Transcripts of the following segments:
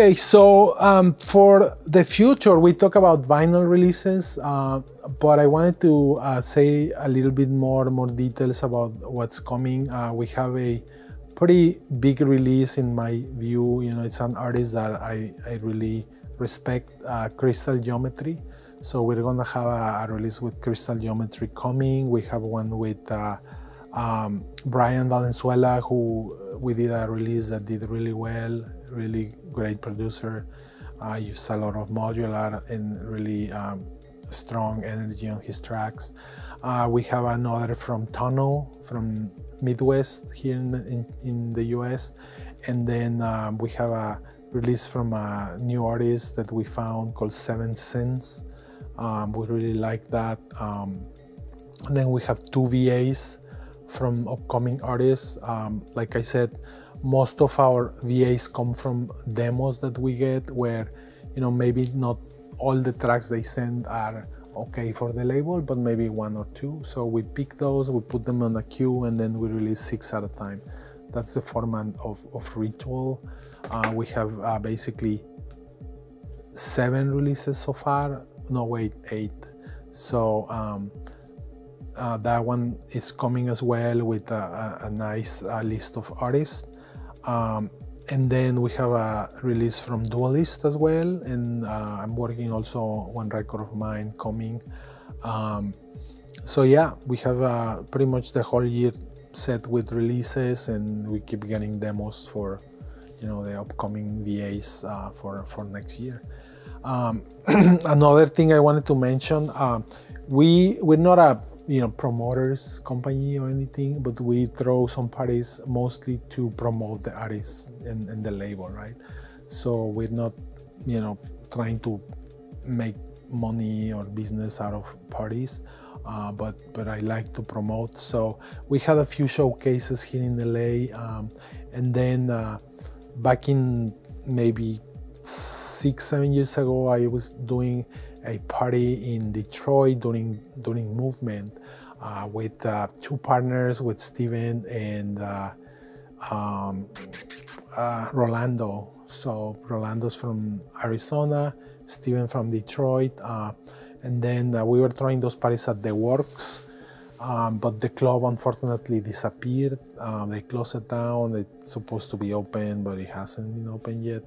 Okay, so um, for the future, we talk about vinyl releases, uh, but I wanted to uh, say a little bit more more details about what's coming. Uh, we have a pretty big release in my view. You know, it's an artist that I, I really respect, uh, Crystal Geometry. So we're gonna have a, a, release with Crystal Geometry coming. We have one with uh, um, Brian Valenzuela, who we did a release that did really well really great producer. Uh, used a lot of modular and really um, strong energy on his tracks. Uh, we have another from Tunnel from Midwest here in, in, in the US. And then um, we have a release from a new artist that we found called Seven Sins. Um, we really like that. Um, and then we have two VAs from upcoming artists. Um, like I said, most of our VAs come from demos that we get where, you know, maybe not all the tracks they send are okay for the label, but maybe one or two. So we pick those, we put them on a queue, and then we release six at a time. That's the format of, of Ritual. Uh, we have uh, basically seven releases so far. No, wait, eight. So um, uh, that one is coming as well with a, a, a nice uh, list of artists. Um, and then we have a release from Dualist as well, and uh, I'm working also one record of mine coming. Um, so yeah, we have uh, pretty much the whole year set with releases, and we keep getting demos for, you know, the upcoming VAs uh, for for next year. Um, another thing I wanted to mention, uh, we we're not a you know promoters company or anything but we throw some parties mostly to promote the artists and, and the label right so we're not you know trying to make money or business out of parties uh, but but I like to promote. So we had a few showcases here in LA, um, and then uh, back in maybe six seven years ago, I was doing a party in Detroit during during movement uh, with uh, two partners with Steven and uh, um, uh, Rolando. So Rolando's from Arizona, Steven from Detroit, uh, and then uh, we were throwing those parties at the Works. Um, but the club unfortunately disappeared. Um, they closed it down. It's supposed to be open, but it hasn't been open yet.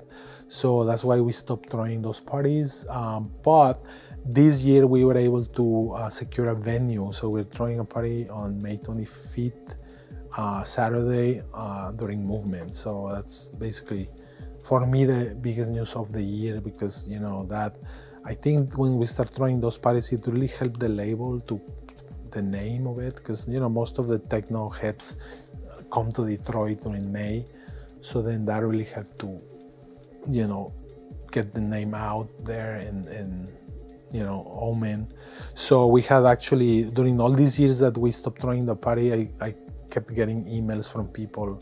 So that's why we stopped throwing those parties. Um, but this year we were able to uh, secure a venue. So we're throwing a party on May 25th, uh, Saturday uh, during movement. So that's basically for me the biggest news of the year because you know that I think when we start throwing those parties, it really helped the label to the name of it because you know most of the techno heads come to Detroit during May, so then that really helped to you know get the name out there and and you know omen. So we had actually during all these years that we stopped throwing the party, I, I kept getting emails from people.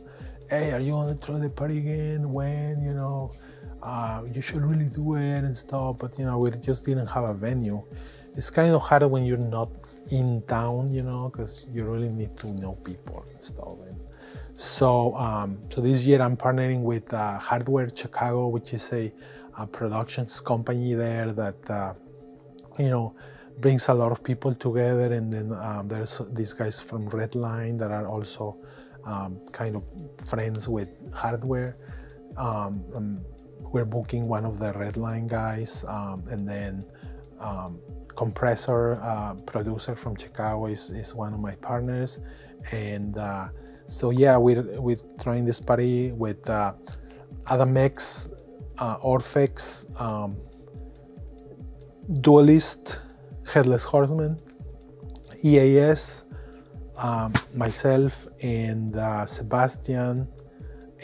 Hey, are you gonna throw the party again? When you know? Uh, you should really do it and stuff, but you know, we just didn't have a venue. It's kind of hard when you're not in town, you know, because you really need to know people and stuff. And so, um, so this year I'm partnering with uh, Hardware Chicago, which is a, a productions company there that, uh, you know, brings a lot of people together. And then um, there's these guys from Redline that are also um, kind of friends with Hardware. Um, um, we're booking one of the Redline guys, um, and then compressor uh, producer from Chicago is, is one of my partners. And uh, so, yeah, we're, we're trying this party with uh, Adam X, uh, Orphx, um, Dualist, Headless Horseman, EAS, um, myself, and uh, Sebastian,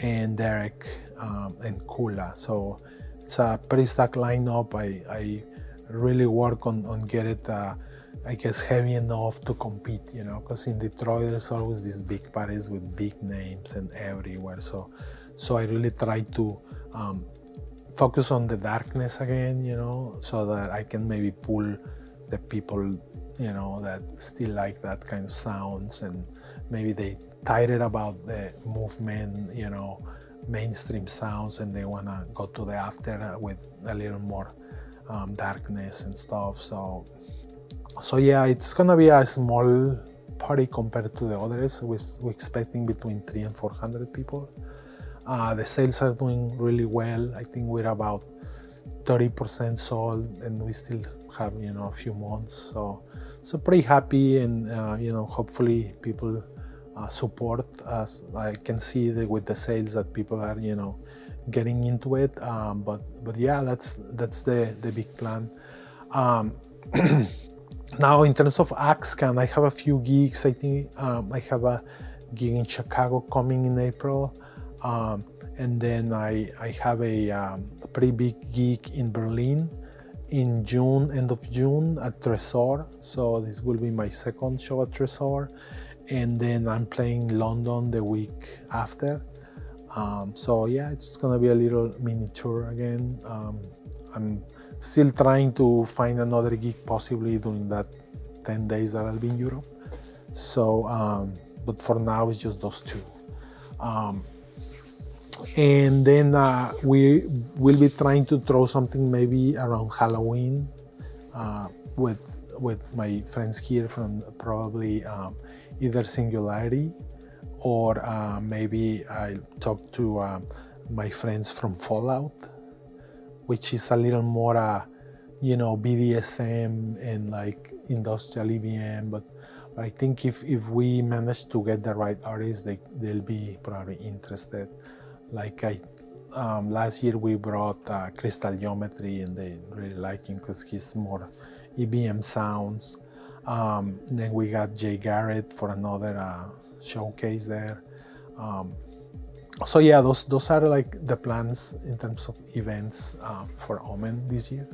and Derek, um, and Kula. So it's a pretty stacked lineup. I, I really work on, on get it, uh, I guess, heavy enough to compete, you know, because in Detroit there's always these big parties with big names and everywhere. So, so I really try to um, focus on the darkness again, you know, so that I can maybe pull the people, you know, that still like that kind of sounds and maybe they tired about the movement, you know, mainstream sounds and they want to go to the after with a little more um, darkness and stuff. So, so yeah, it's gonna be a small party compared to the others. We're, we're expecting between three and 400 people. Uh, the sales are doing really well. I think we're about 30% sold and we still have, you know, a few months. So, so pretty happy and, uh, you know, hopefully people uh, support us. I can see that with the sales that people are, you know, getting into it. Um, but, but yeah, that's, that's the, the big plan. Um, now in terms of Axkan, I have a few gigs. I think um, I have a gig in Chicago coming in April. Um, and then I, I have a, um, a, pretty big gig in Berlin in June, end of June at Tresor. So this will be my second show at Tresor. And then I'm playing London the week after. Um, so yeah, it's gonna be a little mini tour again. Um, I'm still trying to find another gig possibly during that 10 days that I'll be in Europe. So, um, but for now it's just those two. Um, and then uh, we will be trying to throw something maybe around Halloween uh, with with my friends here from probably um, either Singularity or uh, maybe I talk to uh, my friends from Fallout, which is a little more, uh, you know, BDSM and like industrial EBM. But, but I think if, if we manage to get the right artists, they, they'll be probably interested. Like I, um, last year we brought uh, Crystal Geometry and they really like him because he's more EBM sounds. Um, then we got Jay Garrett for another uh, showcase there. Um, so yeah, those those are like the plans in terms of events uh, for Omen this year.